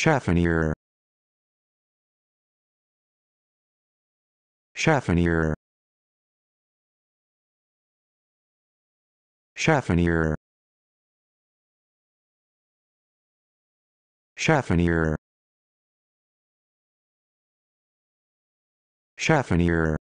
Chaffinier Chaffinier Chaffinier Chaffinier Chaffinier